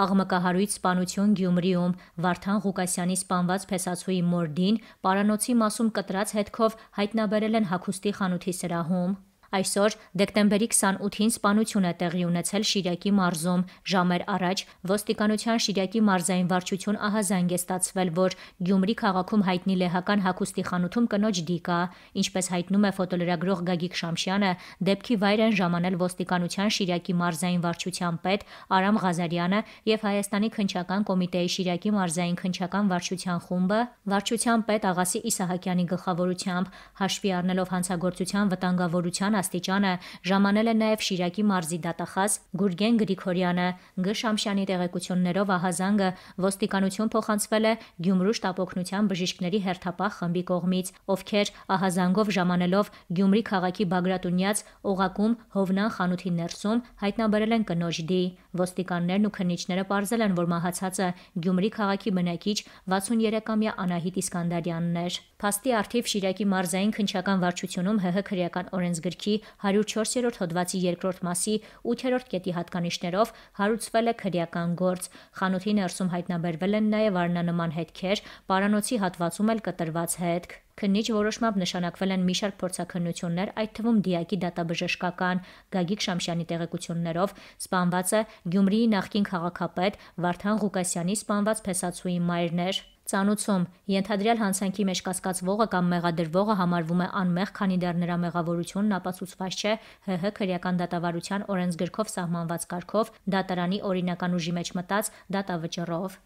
աղմկահարույց սպանություն Գյումրիում Վարդան Ղուկասյանի սպանված փեսացուի մորդին պարանոցի մասում կտրած հետքով հայտնաբերել են հագուստի խանութի սրահում։ Այսօր դեկտեմբերի 28-ին սպանություն է տեղի ունեցել Շիրակի մարզում։ Ժամեր առաջ ոստիկանության Շիրակի մարզային վարչություն ահազանգ է ստացվել, որ Գյումրի քաղաքում հայտնի լեհական հագուստի խանութում կնոջ դի կա։ Ինչպես հայտնում է ֆոտոլրագրող Գագիկ Շամշյանը, դեպքի վայր են ժամանել ոստիկանության Շիրակի մարզային վարչության պետ Արամ Ղազարյանը եւ Հայաստանի քնչական կոմիտեի Շիրակի մարզային քնչական վարչության խումբը, վարչության պետ Աղասի Իսահակյանի գլխավորությամբ, հաշվի առնելով հանցագործության վտանգավորության աստիճանը ժամանել է նաև Շիրակի մարզի դատախազ Գուրգեն Գրիգորյանը։ Գ Շամշյանի տեղեկություններով ահազանգը ոստիկանություն փոխանցվել է Գյումրու շտապօգնության բժիշկների հերթապահ խմբի կողմից, ովքեր ահազանգով ժամանելով Գյումրի քաղաքի Բագրատունյաց օղակում Հովնան խանութի ներսում հայտնաբերել են կնոջ դի։ Ոստիկաններն ու քննիչները ողջել են, որ մահացածը Գյումրի քաղաքի բնակիչ 63-ամյա Անահիտ Իսկանդարյանն էր։ Փաստի արդիվ Շիրակի մարզային քնչական վարչությունում ՀՀ քրեական օրենսգրքի գրքի 104-րդ հոդվածի երկրորդ մասի 8-րդ կետի հատկանիշներով հարուցվել է քրեական գործ։ Խանութի ներսում հայտնաբերվել են նաև արնանման հետքեր, պարանոցի հատվածում էլ կտրված հետք։ Քննիչ որոշմամբ նշանակվել են մի շարք փորձաքննություններ, այդ թվում դիակի դատաբժշկական Գագիկ Շամշյանի տեղեկություններով սպանվածը Գյումրիի նախկին քաղաքապետ Վարդան Ղուկասյանի սպանված փեսացուի մայրն էր։ Ծանուցում. Ենթադրյալ հանցանքի մեջ կասկածվողը կամ մեղադրվողը համարվում է անմեղ, քանի դեռ նրա մեղավորությունն ապացուցված չէ ՀՀ քրեական դատավարության օրենսգրքով սահմանված կարգով դատարանի օրինական ուժի մեջ մտած դատավճռով։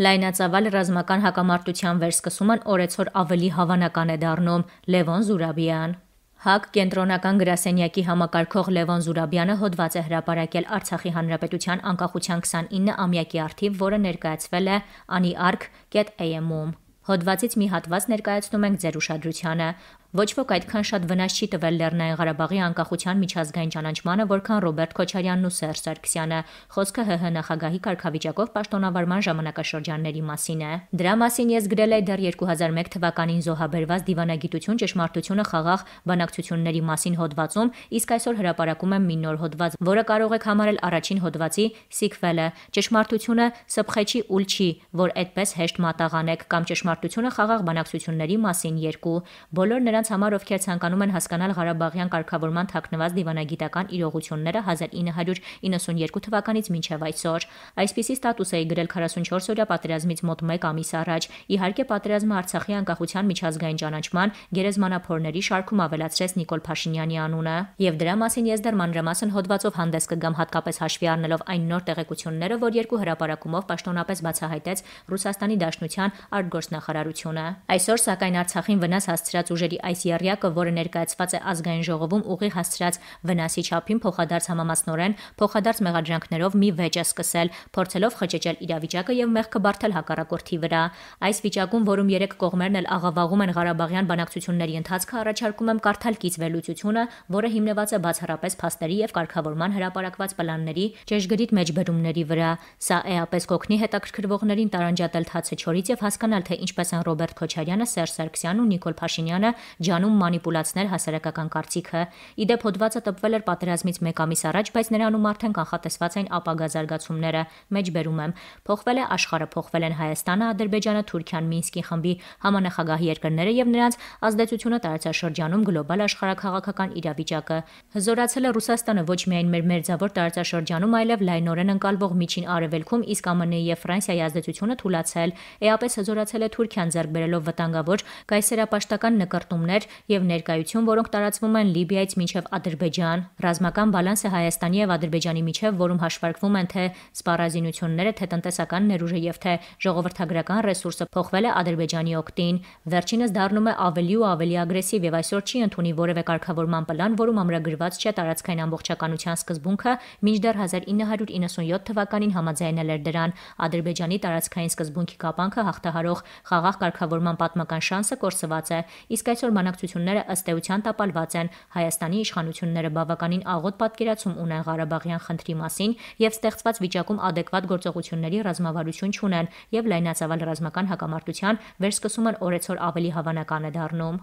Լայնածավալ ռազմական հակամարտության վերսկսումն օրեցօր ավելի հավանական է դառնում. Լևոն Զուրաբյան ՀԱԿ կենտրոնական գրասենյակի համակարգող Լևոն Զուրաբյանը հոդված է հրապարակել Արցախի հանրապետության անկախության 29-ամյակի արդիվ, որը ներկայացվել է անի.ark.am-ում։ Հոդվածից մի հատված ներկայացնում ենք ձեր ուշադրությանը։ Ոչ ոք այդքան շատ վնաս չի տվել Լեռնային Ղարաբաղի անկախության միջազգային ճանաչմանը, որքան Ռոբերտ Քոչարյանն ու Սերժ Սարգսյանը։ Խոսքը ՀՀ նախագահի կարգավիճակով պաշտոնավարման ժամանակաշրջանների մասին է։ Դրա մասին ես գրել եմ դեռ 2001 թվականին զոհաբերված դիվանագիտություն ճշմարտությունը խաղաղ բանակցությունների մասին հոդվածում, իսկ այսօր հրապարակում եմ մի նոր հոդված, որը կարող եք համարել առաջին հոդվածի սիքվելը։ Ճշմարտությունը սփխեչի ուլ չի, որ այդպես հեշտ մատաղանեք կամ ճշմարտությունը խաղաղ բանակցությունների մասին երկու։ Բոլոր նրա նրանց համար, ովքեր ցանկանում են հասկանալ Ղարաբաղյան կարգավորման թաքնված դիվանագիտական իրողությունները 1992 թվականից մինչև այսօր։ Այսպիսի ստատուս էի գրել 44-օրյա պատերազմից մոտ 1 ամիս առաջ։ Իհարկե պատերազմը Արցախի անկախության միջազգային ճանաչման գերեզմանափորների շարքում ավելացրեց Նիկոլ Փաշինյանի անունը, եւ դրա մասին ես դեռ մանրամասն հոդվածով հանդես կգամ հատկապես հաշվի առնելով այն նոր տեղեկությունները, որ երկու հրապարակումով պաշտոնապես բացահայտեց Ռուսաստանի Դաշնության արտգործնախարարությունը։ Այսօր սակայն Արցախին վնաս հասցրած ուժերի այս երյակը, որը ներկայացված է ազգային ժողովում ուղի հասցրած վնասի չափին փոխադարձ համամասնորեն փոխադարձ մեղադրանքներով մի վեճ է սկսել, փորձելով խճճել իրավիճակը եւ մեղքը բարթել հակառակորդի վրա։ Այս վիճակում, որում երեք կողմերն էլ աղավաղում են Ղարաբաղյան բանակցությունների ընթացքը, առաջարկում եմ կարդալ կից վերլուծությունը, որը հիմնված է բացառապես փաստերի եւ կարգավորման հրապարակված պլանների ճշգրիտ մեջբերումների վրա։ Սա էապես կօգնի հետաքրքրվողներին տարանջատել թացը չորից եւ հասկանալ, թե ինչպես են Ռոբերտ Քոչարյանը, Սերժ Սարգսյանն ու Նիկոլ Փաշինյանը ջանում մանիպուլացնել հասարակական կարծիքը։ Իդեպ հոդվածը տպվել էր պատերազմից 1 ամիս առաջ, բայց նրանում արդեն կանխատեսված էին ապագա զարգացումները։ Մեջբերում եմ։ Փոխվել է աշխարհը, փոխվել են Հայաստանը, Ադրբեջանը, Թուրքիան, Մինսկի խմբի համանախագահ երկրները եւ նրանց ազդեցությունը տարածաշրջանում գլոբալ աշխարհակաղակական իրավիճակը։ Հզորացել է Ռուսաստանը ոչ միայն մեր մերձավոր տարածաշրջանում, այլև լայնորեն ընկալվող միջին արևելքում, իսկ ԱՄՆ-ի եւ Ֆրանսիայի ազդեցությունը թուլացել։ Էապես հզորացել է Թուրքիան ձեռք բերելով վտանգավոր կայսերապաշտական նկարտումներ եւ ներկայություն, որոնք տարածվում են Լիբիայից մինչև Ադրբեջան։ Ռազմական բալանսը Հայաստանի եւ Ադրբեջանի միջև, որում հաշվարկվում են թե սպառազինությունները, թե տնտեսական ներուժը եւ թե ժողովրդագրական ռեսուրսը փոխվել է Ադրբեջանի օգտին։ Վերջինս դառնում է ավելի ու ավելի ագրեսիվ եւ այսօր չի ընդունի որևէ կարգավորման պլան, որում ամրագրված չէ տարածքային ամբողջականության սկզբունքը, մինչդեռ 1997 թվականին համաձայնել էր դրան։ Ադրբեջանի տարածքային սկզբունքի կապանքը հաղթահարող խաղաղ կարգավորման պատմական շանսը կորսված է, իսկ այսօր բանակցությունները ըստ էության տապալված են։ Հայաստանի իշխանությունները բավականին աղոտ պատկերացում ունեն Ղարաբաղյան խնդրի մասին եւ ստեղծված վիճակում adekvat գործողությունների ռազմավարություն չունեն եւ լայնածավալ ռազմական հակամարտության վերսկսումն օրեցօր ավելի հավանական է դառնում։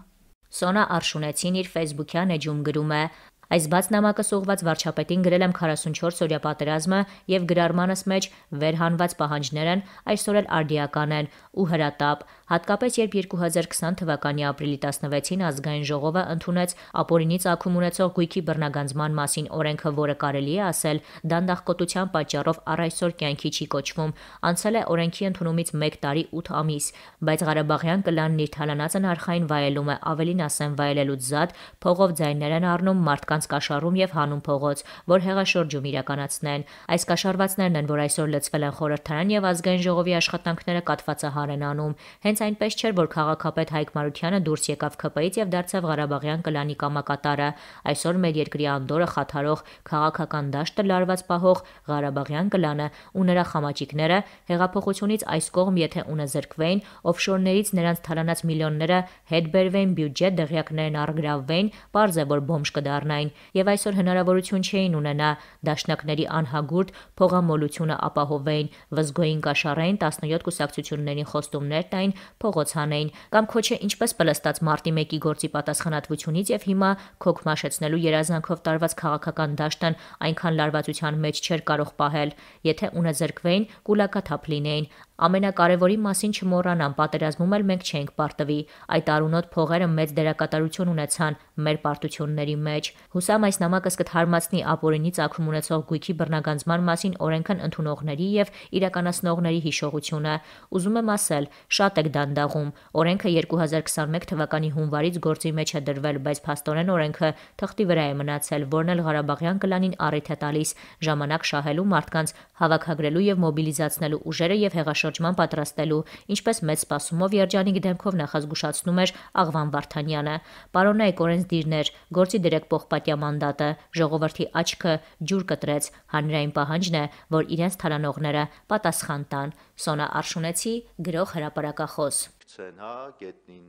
Սոնա Արշունեցին իր Facebook-յան էջում գրում է. Այս բաց նամակս ուղված վարչապետին գրել եմ 44 օրյա պատերազմը եւ գրառմանս մեջ վերհանված պահանջներն այսօր էլ արդիական են ու հրատապ, հատկապես երբ 2020 թվականի ապրիլի 16-ին ազգային ժողովը ընդունեց ապօրինի ծագում ունեցող գույքի բռնագանձման մասին օրենքը, որը կարելի է ասել դանդաղկոտության պատճառով առ այսօր կյանքի չի կոչվում։ Անցել է օրենքի ընդունումից 1 տարի 8 ամիս, բայց Ղարաբաղյան կլանն իր թալանածն արխային վայելում է, ավելին ասեմ վայելելուց զատ, փողով ձայներ են առնում մարդկանց մարդկանց կաշառում եւ հանուն փողոց, որ հեղաշրջում իրականացնեն։ Այս կաշառվածներն են, որ այսօր լծվել են խորհրդարան եւ ազգային ժողովի աշխատանքները կատվածահար են անում։ Հենց այնպես չէր, որ քաղաքապետ Հայկ Մարությանը դուրս եկավ ԿՊ-ից եւ դարձավ Ղարաբաղյան կլանի կամակատարը։ Այսօր մեր երկրի անդորը խաթարող քաղաքական դաշտը լարված պահող Ղարաբաղյան կլանը ու նրա խամաճիկները հեղափոխությունից այս կողմ եթե ունը զրկվեին, օֆշորներից նրանց թալանած միլիոնները հետ բերվեին բյուջետ, դղյակներն առգրավվեին, parz է որ բոմժ կդառնային էին եւ այսօր հնարավորություն չէին ունենա դաշնակների անհագուրդ փողամոլությունը ապահովեին, վզգոյին կաշառային 17 կուսակցություններին խոստումներ տային, փողոցանային կամ քոչե ինչպես պլստած մարտի 1-ի գործի պատասխանատվությունից եւ հիմա քոք մաշեցնելու երազանքով տարված քաղաքական դաշտն այնքան լարվածության մեջ չէր կարող պահել, եթե ունը զրկվեին, կուլակաթափ լինեին, Ամենակարևորի մասին չմոռանամ, պատերազմում էլ մենք չենք պարտվի։ Այդ արունոտ փողերը մեծ դերակատարություն ունեցան մեր պարտությունների մեջ։ Հուսամ այս նամակս կթարմացնի ապօրինի ցակում ունեցող գույքի բռնագանձման մասին օրենքն ընդունողների եւ իրականացնողների հիշողությունը։ Ուզում եմ ասել, շատ եք դանդաղում։ Օրենքը 2021 թվականի հունվարից գործի մեջ է դրվել, բայց փաստորեն օրենքը թղթի վրա է մնացել, որն էլ Ղարաբաղյան կլանին առիթ է տալիս ժամանակ շահելու մարդկանց հավաքագրելու եւ մոբիլիզացնելու ուժերը եւ հեղաշ շրջման պատրաստելու, ինչպես մեծ սպասումով երջանիկ դեմքով նախազգուշացնում էր Աղվան Վարդանյանը։ Պարոնայք օրենսդիրներ, գործի դրեք Պողպատյա մանդատը, ժողովրդի աչքը ջուր կտրեց, հանրային պահանջն է, որ իրենց թալանողները պատասխան տան։ Սոնա Արշունեցի, գրող հրապարակախոս։ Հա, գետնին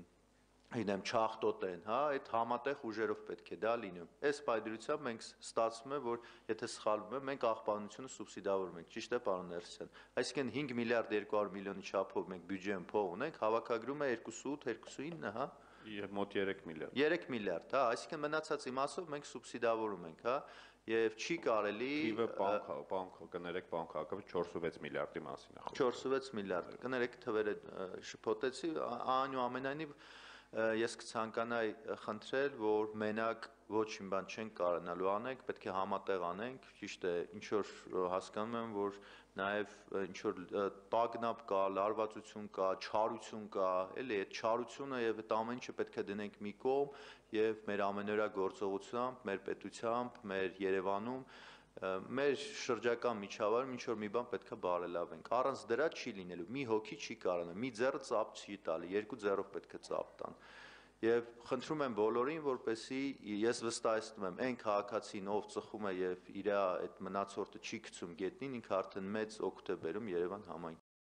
ինեմ չախտոտեն, հա, այդ համատեղ ուժերով պետք է դա լինում։ Այս պայդրությամբ մենք ստացվում է, որ եթե սխալվում է, մենք աղբանությունը սուբսիդավորում ենք, ճիշտ է, պարոն Ներսյան։ Այսինքն 5 միլիարդ 200 միլիոնի չափով մենք բյուջեն փող ունենք, հավաքագրում է 28-29, հա, եւ մոտ 3 միլիարդ։ 3 միլիարդ, հա, այսինքն մնացած իմաստով մենք սուբսիդավորում ենք, հա, եւ չի կարելի Թիվը բանկ բանկ կներեք բանկ հակապ 4.6 միլիարդի մասին է խոսքը 4.6 միլիարդ կներեք թվերը շփոթեցի անյու ամենայնիվ ես կցանկանայի խնդրել, որ մենակ ոչինչ բան չենք կարողանալու անենք, պետք է համատեղ անենք, ճիշտ է, ինչ որ հասկանում եմ, որ նաև ինչ որ տագնապ կա, լարվածություն կա, չարություն կա, էլի այդ չարությունը եւ այդ ամեն ինչը պետք է դնենք մի կողմ եւ մեր ամենօրյա գործողությամբ, մեր պետությամբ, մեր Երևանում մեր շրջակա միջավայրում ինչ որ մի բան պետքա բարելավենք։ Առանց դրա չի լինելու։ Մի հոգի չի կարողանա, մի ձեռը ծափ չի տալի, երկու ձեռով պետքա ծափ տան։ Եվ խնդրում եմ բոլորին, որպեսի ես վստահեցնում եմ, այն քաղաքացին, ով ծխում է եւ իր այդ մնացորդը չի գցում գետնին, ինքը արդեն մեծ օգուտ է բերում Երևան համայն